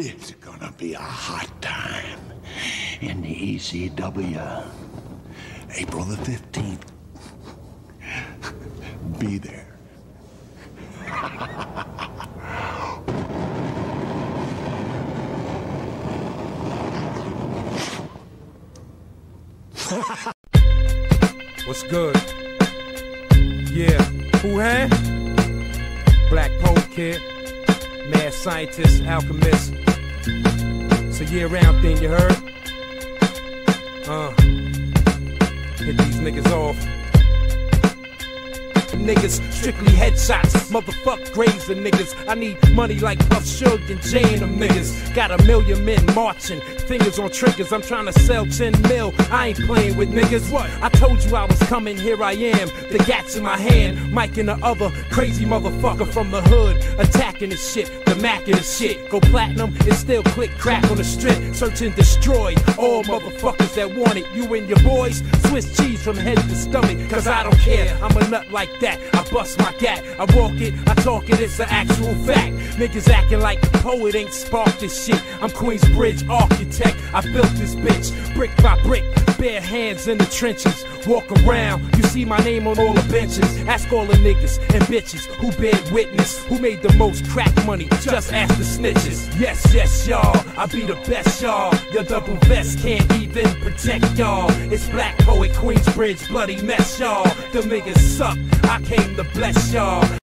It's gonna be a hot time in the ECW. April the 15th. Be there. What's good? Yeah, who had? Blaq Poet Kid, mad scientist, alchemist. It's a year-round thing, you heard? Uh, hit these niggas off. Niggas strictly headshots, motherfuck graves of niggas. I need money like Puff Sugar and Jay and them niggas. Got a million men marching, fingers on triggers. I'm trying to sell 10 mil. I ain't playing with niggas. What? I told you I was coming, here I am. The gats in my hand, Mike in the other. Crazy motherfucker from the hood, attacking the shit, the Mac in the shit. Go platinum and still click crack on the strip. Search and destroy all motherfuckers that want it. You and your boys, Swiss cheese from head to stomach. Cause I don't care, I'm a nut like that. I bust my gat, I walk it, I talk it, it's an actual fact. Niggas acting like the poet ain't sparked this shit. I'm Queensbridge architect, I built this bitch, brick by brick. Bare hands in the trenches, walk around. You see my name on all the benches. Ask all the niggas and bitches who bear witness, who made the most crack money. Just ask the snitches. Yes, yes, y'all, I be the best, y'all. Your double vest can't even protect y'all. It's Blaq Poet Queensbridge, bloody mess, y'all. The niggas suck. I came to bless y'all.